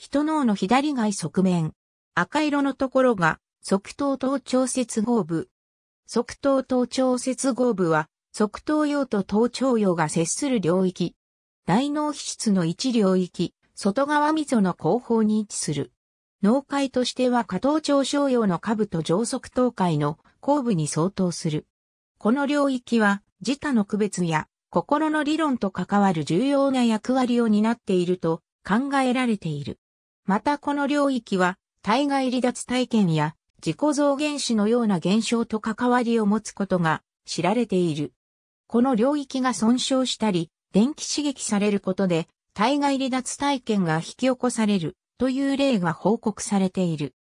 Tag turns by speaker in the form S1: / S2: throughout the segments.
S1: 人脳の左外側面。赤色のところが、側頭頭頂接合部。側頭頭頂接合部は、側頭葉と頭頂葉が接する領域。大脳皮質の一領域、外側溝の後方に位置する。脳界としては下頭頂小葉の下部と上側頭界の後部に相当する。この領域は自他の区別や心の理論と関わる重要な役割を担っていると考えられている。またこの領域は体外離脱体験や自己像幻視のような現象と関わりを持つことが知られている。この領域が損傷したり、電気刺激されることで体外離脱体験が引き起こされるという例が報告されている。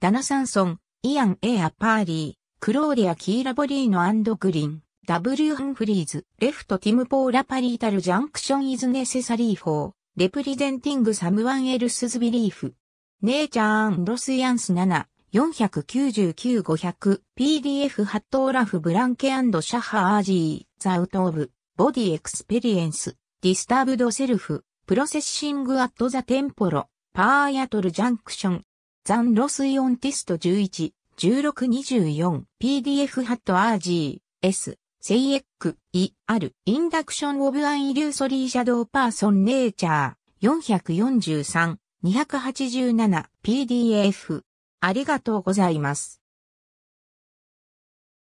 S1: Dana Samson、Ian A. Apperly、Claudia Chiavarino and Glyn、W. Humphreys、Left temporoparietal junction is necessary for、レプリゼンティング・サムワン・エルスズ・ビリーフ。ネイチャーン・ロス・ヤンス7、499-500、PDF ハットーラフ・ブランケシャハ・ージー、ザ・ウト・オブ、ボディ・エクスペリエンス、ディスターブド・セルフ、プロセッシング・アット・ザ・テンポロ、パーヤトル・ジャンクション、ザン・ロス・イオンティスト11、1624、PDF ハット・アージー、S、セイエック、イ、ある、インダクション・オブ・アン・イリューソリー・シャドー・パーソン・ネイチャー、443、287、PDF。ありがとうございます。